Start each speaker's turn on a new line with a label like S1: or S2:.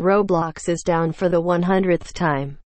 S1: Roblox is down for the 100th time.